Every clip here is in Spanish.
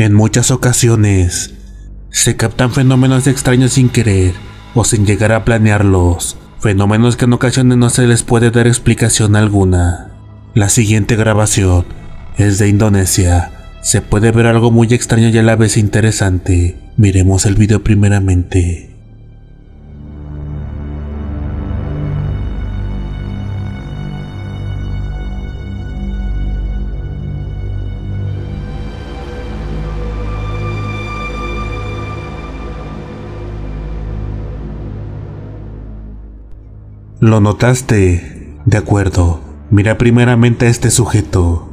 En muchas ocasiones se captan fenómenos extraños sin querer o sin llegar a planearlos, fenómenos que en ocasiones no se les puede dar explicación alguna. La siguiente grabación es de Indonesia. Se puede ver algo muy extraño y a la vez interesante. Miremos el video primeramente. ¿Lo notaste? De acuerdo. Mira primeramente a este sujeto.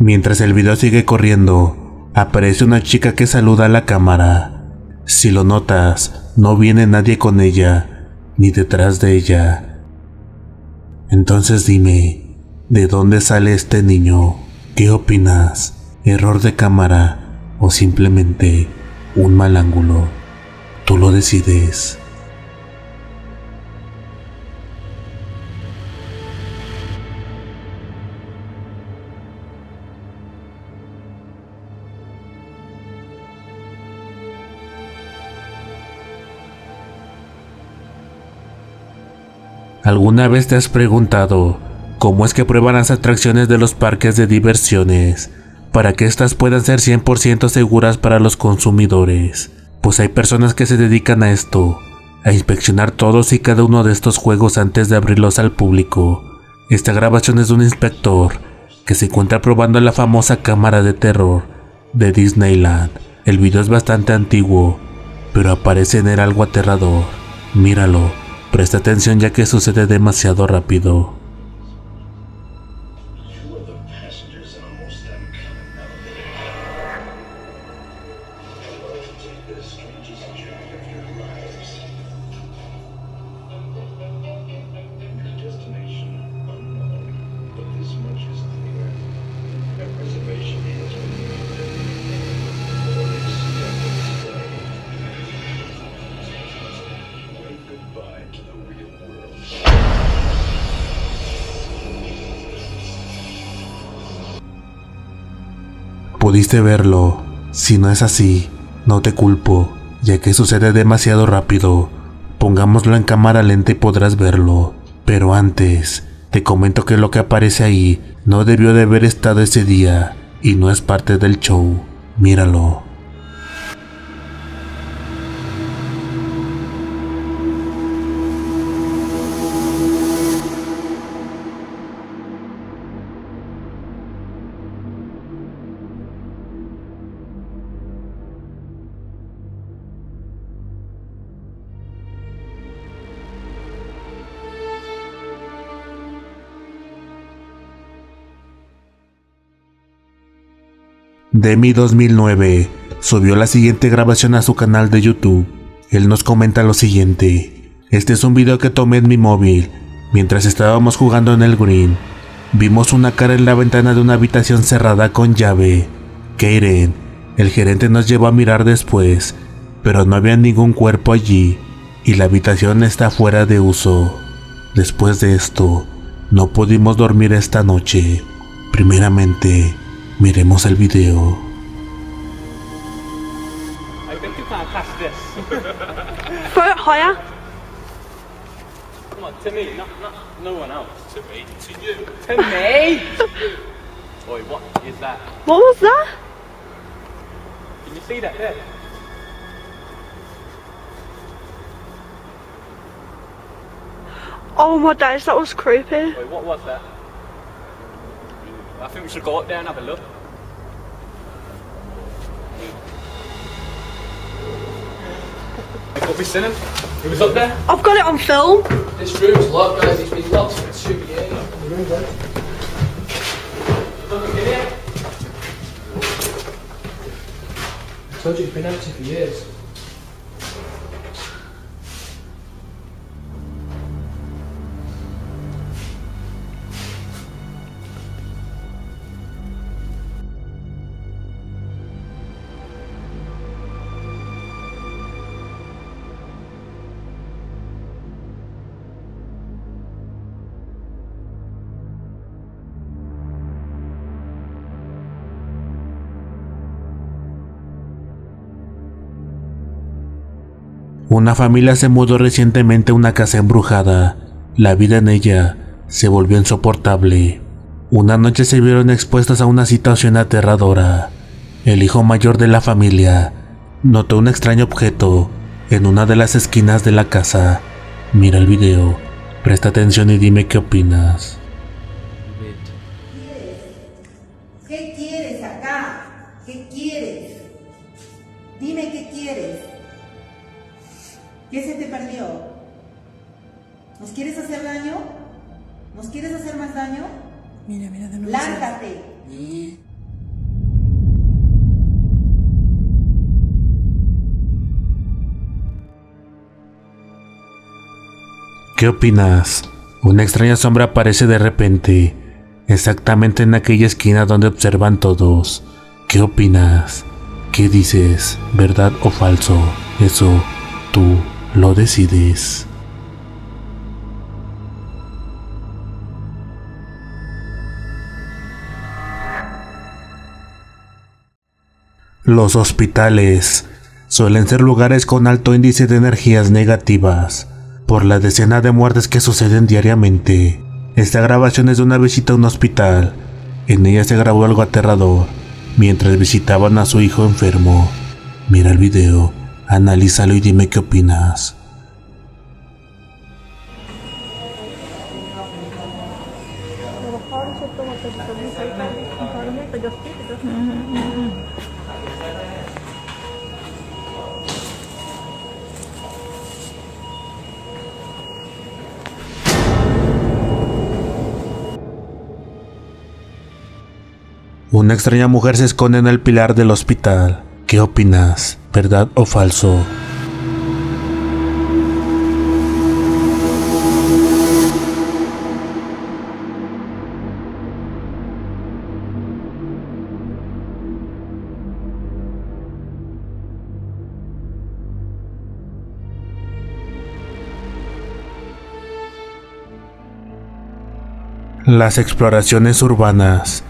Mientras el video sigue corriendo, aparece una chica que saluda a la cámara. Si lo notas, no viene nadie con ella, ni detrás de ella. Entonces dime, ¿de dónde sale este niño? ¿Qué opinas? ¿Error de cámara o simplemente un mal ángulo? Tú lo decides. ¿Alguna vez te has preguntado cómo es que prueban las atracciones de los parques de diversiones para que éstas puedan ser 100% seguras para los consumidores? Pues hay personas que se dedican a esto, a inspeccionar todos y cada uno de estos juegos antes de abrirlos al público. Esta grabación es de un inspector que se encuentra probando la famosa cámara de terror de Disneyland. El video es bastante antiguo, pero aparece en él algo aterrador. Míralo. Presta atención ya que sucede demasiado rápido. Pudiste verlo. Si no es así, no te culpo, ya que sucede demasiado rápido. Pongámoslo en cámara lenta y podrás verlo. Pero antes, te comento que lo que aparece ahí no debió de haber estado ese día y no es parte del show. Míralo. Demi 2009 subió la siguiente grabación a su canal de YouTube. Él nos comenta lo siguiente. Este es un video que tomé en mi móvil mientras estábamos jugando en el green. Vimos una cara en la ventana de una habitación cerrada con llave. Karen, el gerente nos llevó a mirar después, pero no había ningún cuerpo allí y la habitación está fuera de uso. Después de esto, no pudimos dormir esta noche. Primeramente, Miremos el video. I think you can't pass this. Throw it higher. Come on, to me, not, not no one else. To me, to you. To me? Oi, what is that? What was that? Can you see that there? Oh my days, that was creepy. Oi, what was that? I think we should go up there and have a look. What we seen him? He was up there. I've got it on film. This room's locked, guys. It's been locked for two years. Look in here. I told you it's been empty for years. Una familia se mudó recientemente a una casa embrujada. La vida en ella se volvió insoportable. Una noche se vieron expuestos a una situación aterradora. El hijo mayor de la familia notó un extraño objeto en una de las esquinas de la casa. Mira el video, presta atención y dime qué opinas. ¿Qué quieres acá? ¿Qué quieres? Dime qué quieres. ¿Qué se te perdió? ¿Nos quieres hacer daño? ¿Nos quieres hacer más daño? Mira, mira de nuevo. Lárgate. ¿Qué opinas? Una extraña sombra aparece de repente, exactamente en aquella esquina donde observan todos. ¿Qué opinas? ¿Qué dices? ¿Verdad o falso? Eso tú lo decides. Los hospitales suelen ser lugares con alto índice de energías negativas por la decena de muertes que suceden diariamente. Esta grabación es de una visita a un hospital. En ella se grabó algo aterrador mientras visitaban a su hijo enfermo. Mira el video, analízalo y dime qué opinas. Una extraña mujer se esconde en el pilar del hospital. ¿Qué opinas? ¿Verdad o falso? Las exploraciones urbanas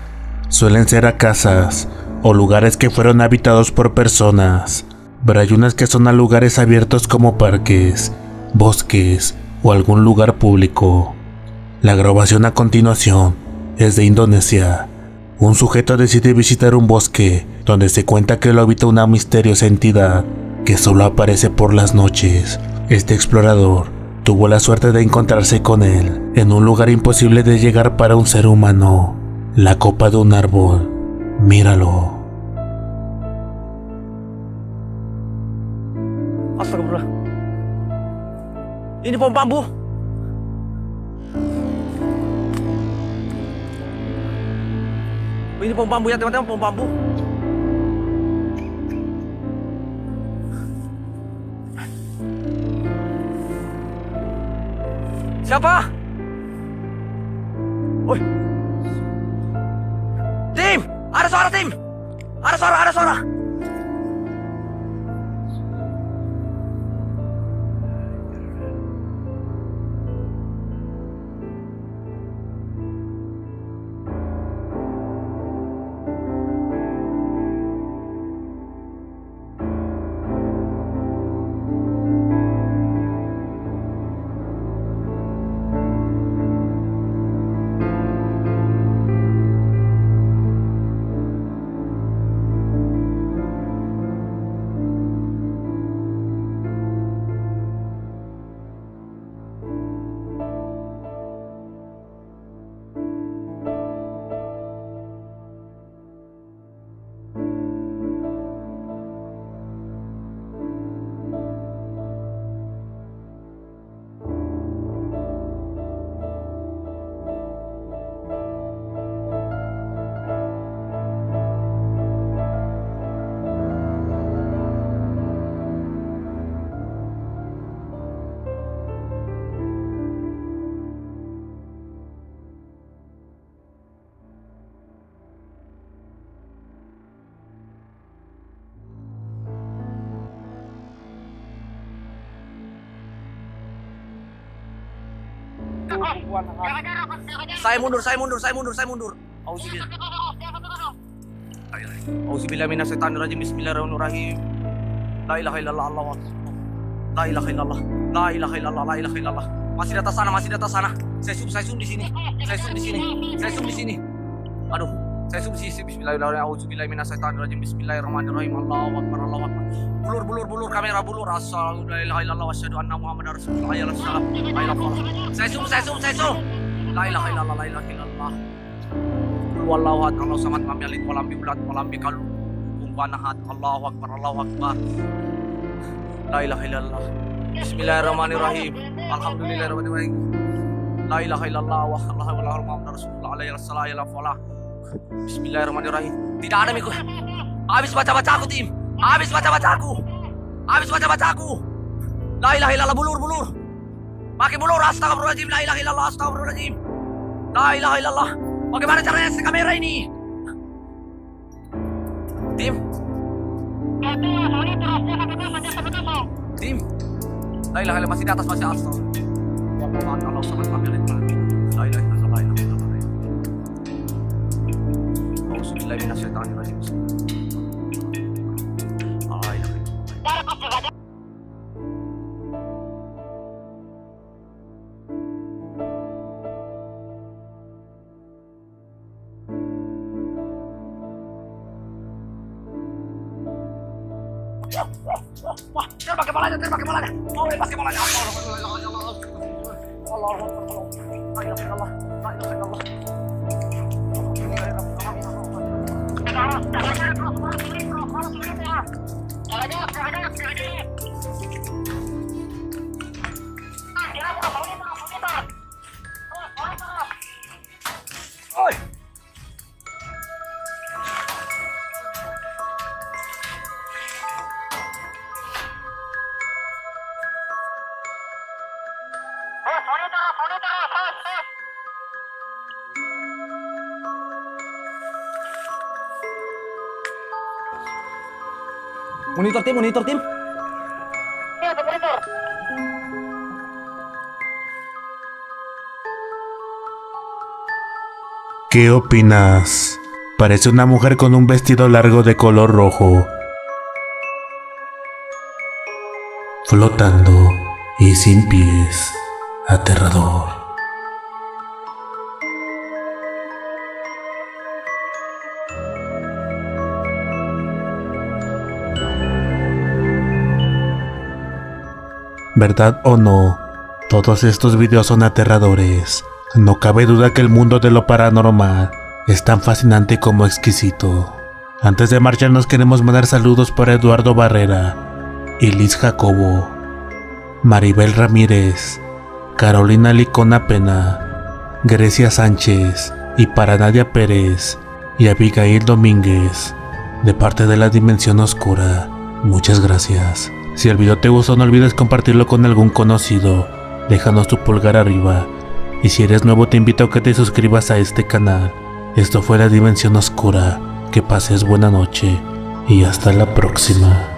suelen ser a casas o lugares que fueron habitados por personas, pero hay unas que son a lugares abiertos como parques, bosques o algún lugar público. La grabación a continuación es de Indonesia. Un sujeto decide visitar un bosque donde se cuenta que lo habita una misteriosa entidad que solo aparece por las noches. Este explorador tuvo la suerte de encontrarse con él en un lugar imposible de llegar para un ser humano, la copa de un árbol. Míralo. Ini pohon bambu. Ini pohon bambu ya teman-teman, pohon bambu. Siapa? Woi. Saya mundur, saya mundur, saya mundur, saya mundur. Auzubillah. Auzubillah minasyaitonir rajim. Bismillahirrahmanirrahim. La ilaha illallah Allah. La ilaha illallah. La ilaha illallah. La ilaha illallah. Masih di atas sana, masih di atas sana. Saya zoom, saya zoom di sini. Saya zoom di sini. Saya zoom di sini. Aduh, saya sini. Bismillahirrahmanirrahim. Bismillahirrahmanirrahim. Allahu akbar. Allahu akbar. Bulur, bulur, bulur kamera bulur. Assalamualaikum la ilaha illallah wa asyhadu anna Muhammadar rasulullah. Ayo salam. Ayo Saya zoom, saya zoom, saya zoom. La ilaha illallah. La ilaha illallah. Wallahu ahad. Allahu samad. Lam yalid wa lam yulad wa lam yakul kufuwan ahad. Allahu akbar. Allahu akbar. La ilaha illallah. Bismillahirrahmanirrahim. Alhamdulillahirrahmanirrahim. La ilaha illallah wa la Muhammad Rasulullah alaihi wassallam ya falah. Bismillahirrahmanirrahim. Tidak ada miku. Habis baca-baca aku, tim. Habis baca-baca aku. Habis baca-baca aku. La ilaha illallah bulur bulur. Pakai bulur astagfirullahaladzim. La ilaha illallah astagfirullahaladzim. La ilaha illallah. Bagaimana caranya si kamera ini? Tim. Tim. La ilaha illallah masih di atas masih astagfirullah. A'lam. Allah. La ilaha illallah. Illallah. Wah, tembak kepalanya, tembak kepalanya. Mau lepas kepalanya. Allah, Allah, Allah, Allah, Allah. Allah, Allah, Allah. Oh, 取れたら取れたらさあさあ Monitor tim, monitor tim. ¿Qué opinas? Parece una mujer con un vestido largo de color rojo. Flotando y sin pies. Aterrador. ¿Verdad o no? Todos estos videos son aterradores. No cabe duda que el mundo de lo paranormal es tan fascinante como exquisito. Antes de marcharnos queremos mandar saludos para Eduardo Barrera, Elis Jacobo, Maribel Ramírez, Carolina Licona Pena, Grecia Sánchez y para Nadia Pérez y Abigail Domínguez, de parte de la Dimensión Oscura. Muchas gracias. Si el video te gustó no olvides compartirlo con algún conocido. Déjanos tu pulgar arriba. Y si eres nuevo te invito a que te suscribas a este canal. Esto fue la Dimensión Oscura. Que pases buena noche y hasta la próxima.